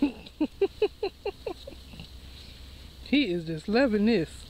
he is just loving this.